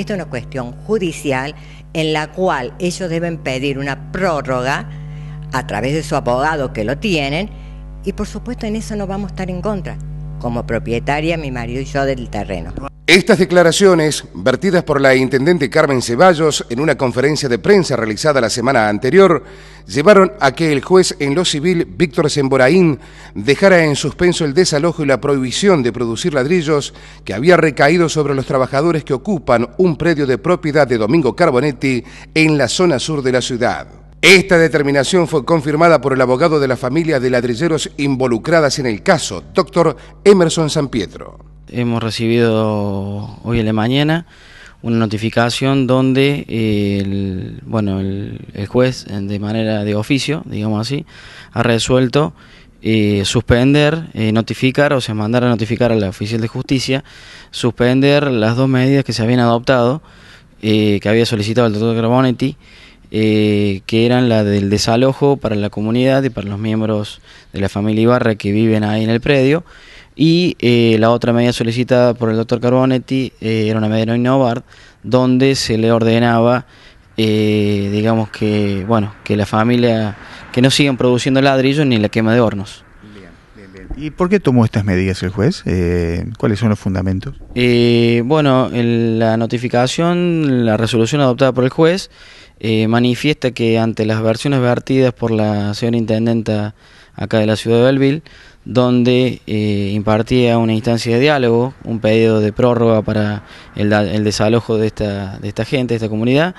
Esto es una cuestión judicial en la cual ellos deben pedir una prórroga a través de su abogado que lo tienen y por supuesto en eso no vamos a estar en contra, como propietaria mi marido y yo del terreno. Estas declaraciones, vertidas por la intendente Carmen Ceballos en una conferencia de prensa realizada la semana anterior, llevaron a que el juez en lo civil, Víctor Semboraín, dejara en suspenso el desalojo y la prohibición de producir ladrillos que había recaído sobre los trabajadores que ocupan un predio de propiedad de Domingo Carbonetti en la zona sur de la ciudad. Esta determinación fue confirmada por el abogado de la familia de ladrilleros involucradas en el caso, doctor Emerson San Pietro. Hemos recibido hoy en la mañana una notificación donde el, bueno, el, juez de manera de oficio, digamos así, ha resuelto eh, suspender, eh, notificar, o sea, mandar a notificar a la oficial de justicia, suspender las dos medidas que se habían adoptado, eh, que había solicitado el doctor Carbonetti, que eran la del desalojo para la comunidad y para los miembros de la familia Ibarra que viven ahí en el predio, y eh, la otra medida solicitada por el doctor Carbonetti eh, era una medida no innovar, donde se le ordenaba, eh, digamos que, bueno, que la familia, que no sigan produciendo ladrillos ni la quema de hornos. Bien, bien, bien. ¿Y por qué tomó estas medidas el juez? ¿Cuáles son los fundamentos? bueno, la notificación, la resolución adoptada por el juez, manifiesta que ante las versiones vertidas por la señora intendenta acá de la ciudad de Belleville, donde eh, impartía una instancia de diálogo, un pedido de prórroga para el, el, desalojo de esta, de esta gente, de esta comunidad.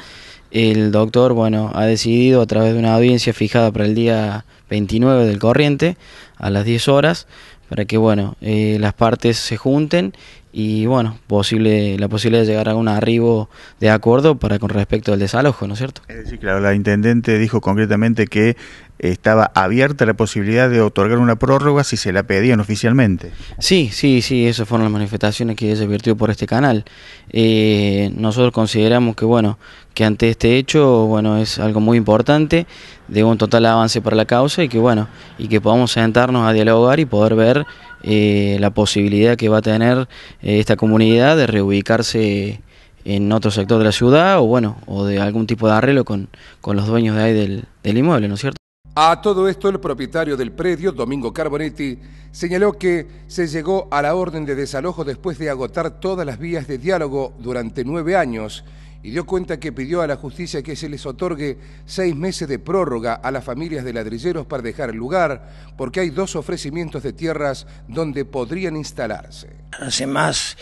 El doctor bueno, ha decidido a través de una audiencia fijada para el día 29 del corriente, a las 10 horas, para que bueno, eh, las partes se junten y bueno, posible, la posibilidad de llegar a un arribo de acuerdo para con respecto al desalojo, ¿no es cierto? Es decir, claro, la intendente dijo concretamente que estaba abierta la posibilidad de otorgar una prórroga si se la pedían oficialmente. Sí, sí, sí, esas fueron las manifestaciones que ella advirtió por este canal. Eh, nosotros consideramos que, bueno, que ante este hecho, bueno, es algo muy importante, de un total avance para la causa y que, bueno, y que podamos sentarnos a dialogar y poder ver eh, la posibilidad que va a tener eh, esta comunidad de reubicarse en otro sector de la ciudad o bueno o de algún tipo de arreglo con, con los dueños de ahí del, del inmueble, ¿no es cierto? A todo esto, el propietario del predio, Domingo Carbonetti, señaló que se llegó a la orden de desalojo después de agotar todas las vías de diálogo durante nueve años y dio cuenta que pidió a la justicia que se les otorgue seis meses de prórroga a las familias de ladrilleros para dejar el lugar, porque hay dos ofrecimientos de tierras donde podrían instalarse. Hace más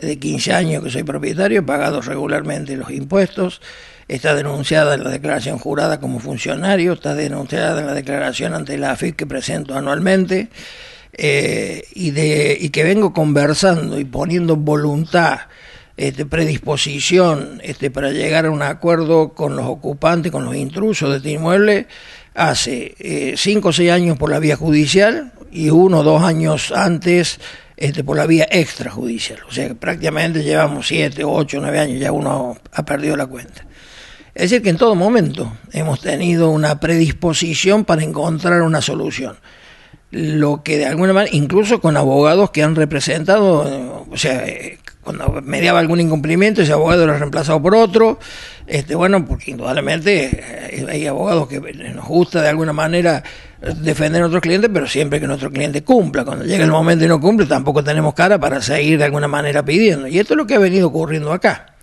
de 15 años que soy propietario, he pagado regularmente los impuestos, está denunciada en la declaración jurada como funcionario, está denunciada en la declaración ante la AFIP que presento anualmente, eh, y, de, y que vengo conversando y poniendo voluntad este, predisposición este, para llegar a un acuerdo con los ocupantes, con los intrusos de este inmueble, hace eh, cinco o seis años por la vía judicial y uno o dos años antes este, por la vía extrajudicial. O sea que prácticamente llevamos siete, ocho, nueve años, ya uno ha perdido la cuenta. Es decir, que en todo momento hemos tenido una predisposición para encontrar una solución. Lo que de alguna manera, incluso con abogados que han representado, o sea, eh, cuando mediaba algún incumplimiento, ese abogado era reemplazado por otro. Este, bueno, porque indudablemente eh, hay abogados que nos gusta de alguna manera defender a nuestros clientes, pero siempre que nuestro cliente cumpla. Cuando llega el momento y no cumple, tampoco tenemos cara para seguir de alguna manera pidiendo. Y esto es lo que ha venido ocurriendo acá.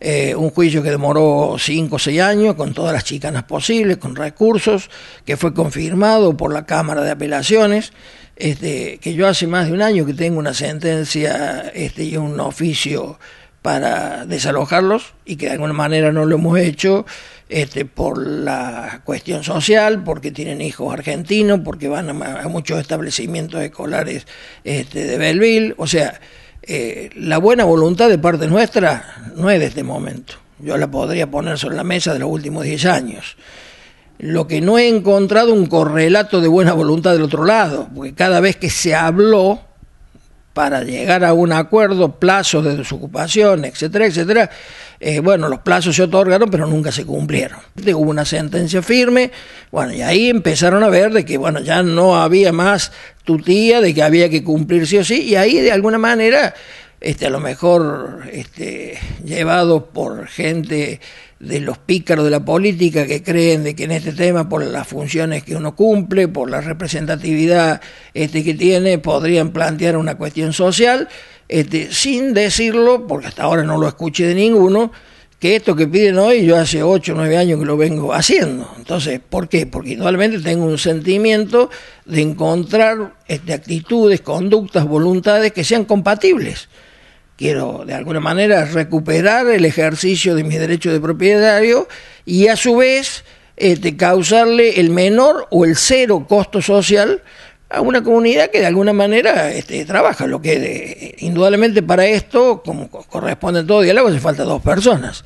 Eh, un juicio que demoró cinco o seis años, con todas las chicanas posibles, con recursos, que fue confirmado por la Cámara de Apelaciones este, que yo hace más de un año que tengo una sentencia este, y un oficio para desalojarlos y que de alguna manera no lo hemos hecho este, por la cuestión social, porque tienen hijos argentinos, porque van a, muchos establecimientos escolares este, de Belleville. O sea, eh, la buena voluntad de parte nuestra no es de este momento. Yo la podría poner sobre la mesa de los últimos 10 años lo que no he encontrado un correlato de buena voluntad del otro lado, porque cada vez que se habló para llegar a un acuerdo, plazos de desocupación, etcétera, etcétera, eh, bueno, los plazos se otorgaron, pero nunca se cumplieron. Hubo una sentencia firme, bueno, y ahí empezaron a ver de que, bueno, ya no había más tutía, de que había que cumplir sí o sí, y ahí de alguna manera este, a lo mejor este, llevados por gente de los pícaros de la política que creen de que en este tema, por las funciones que uno cumple, por la representatividad este, que tiene, podrían plantear una cuestión social, este, sin decirlo, porque hasta ahora no lo escuché de ninguno, que esto que piden hoy yo hace 8 o 9 años que lo vengo haciendo. Entonces, ¿por qué? Porque igualmente tengo un sentimiento de encontrar este, actitudes, conductas, voluntades que sean compatibles. Quiero de alguna manera recuperar el ejercicio de mis derechos de propietario y a su vez este, causarle el menor o el cero costo social a una comunidad que de alguna manera este, trabaja, lo que indudablemente para esto, como corresponde en todo diálogo, hace falta dos personas.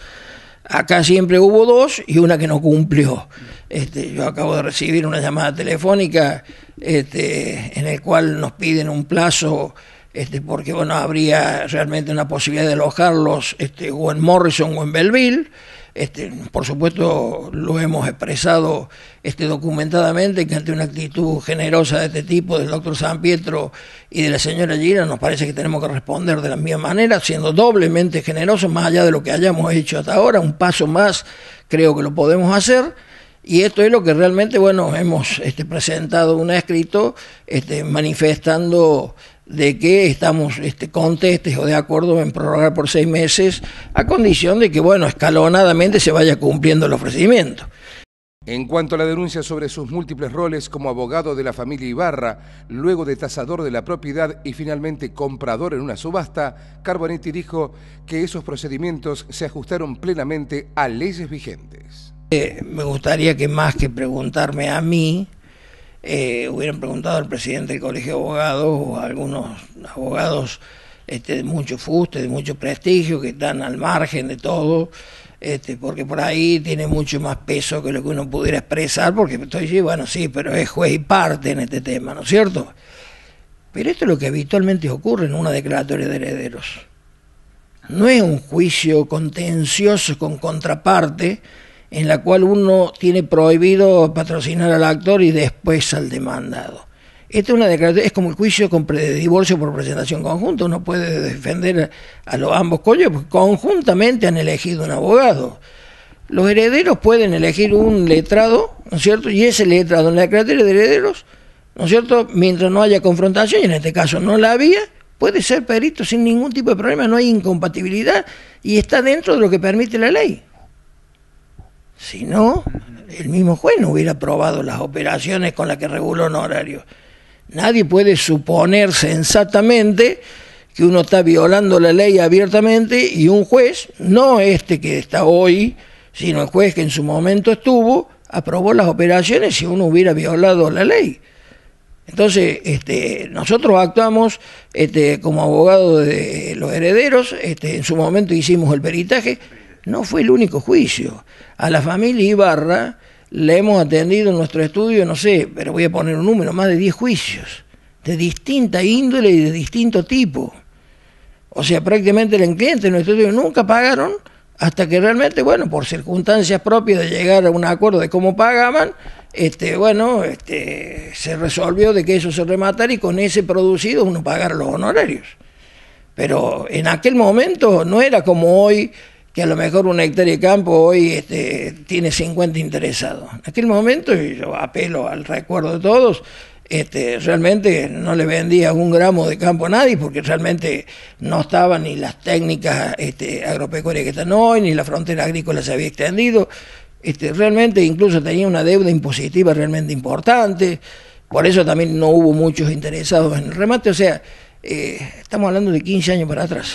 Acá siempre hubo dos y una que no cumplió. Este, yo acabo de recibir una llamada telefónica este, en el cual nos piden un plazo este, porque bueno habría realmente una posibilidad de alojarlos este, o en Morrison o en Belleville este, por supuesto, lo hemos expresado este, documentadamente que ante una actitud generosa de este tipo del doctor San Pietro y de la señora Gira, nos parece que tenemos que responder de la misma manera, siendo doblemente generosos, más allá de lo que hayamos hecho hasta ahora, un paso más creo que lo podemos hacer. Y esto es lo que realmente, bueno, hemos este, presentado un escrito este, manifestando de que estamos este, contestes o de acuerdo en prorrogar por seis meses, a condición de que, bueno, escalonadamente se vaya cumpliendo el ofrecimiento. En cuanto a la denuncia sobre sus múltiples roles como abogado de la familia Ibarra, luego de tasador de la propiedad y finalmente comprador en una subasta, Carbonetti dijo que esos procedimientos se ajustaron plenamente a leyes vigentes. Eh, me gustaría que más que preguntarme a mí, eh, hubieran preguntado al presidente del Colegio de Abogados o a algunos abogados este, de mucho fuste, de mucho prestigio, que están al margen de todo, este, porque por ahí tiene mucho más peso que lo que uno pudiera expresar, porque estoy diciendo, bueno, sí, pero es juez y parte en este tema, ¿no es cierto? Pero esto es lo que habitualmente ocurre en una declaratoria de herederos. No es un juicio contencioso con contraparte, en la cual uno tiene prohibido patrocinar al actor y después al demandado. Esta es una declaración, es como el juicio de divorcio por presentación conjunta, uno puede defender a los ambos cónyuges porque conjuntamente han elegido un abogado. Los herederos pueden elegir un letrado, ¿no es cierto? Y ese letrado en la declaratoria de herederos, ¿no es cierto? Mientras no haya confrontación, y en este caso no la había, puede ser perito sin ningún tipo de problema, no hay incompatibilidad y está dentro de lo que permite la ley. Si no, el mismo juez no hubiera aprobado las operaciones con las que reguló honorario. Nadie puede suponer sensatamente que uno está violando la ley abiertamente y un juez, no este que está hoy, sino el juez que en su momento estuvo, aprobó las operaciones si uno hubiera violado la ley. Entonces, este, nosotros actuamos este, como abogados de los herederos, este, en su momento hicimos el peritaje, no fue el único juicio. A la familia Ibarra le hemos atendido en nuestro estudio, no sé, pero voy a poner un número, más de 10 juicios, de distinta índole y de distinto tipo. O sea, prácticamente el cliente en nuestro estudio nunca pagaron hasta que realmente, bueno, por circunstancias propias de llegar a un acuerdo de cómo pagaban, este, bueno, este, se resolvió de que eso se rematara y con ese producido uno pagara los honorarios. Pero en aquel momento no era como hoy que a lo mejor una hectárea de campo hoy este, tiene 50 interesados. En aquel momento, y yo apelo al recuerdo de todos, este, realmente no le vendía un gramo de campo a nadie porque realmente no estaban ni las técnicas este, agropecuarias que están hoy, ni la frontera agrícola se había extendido. Este, realmente incluso tenía una deuda impositiva realmente importante, por eso también no hubo muchos interesados en el remate, o sea, eh, estamos hablando de 15 años para atrás.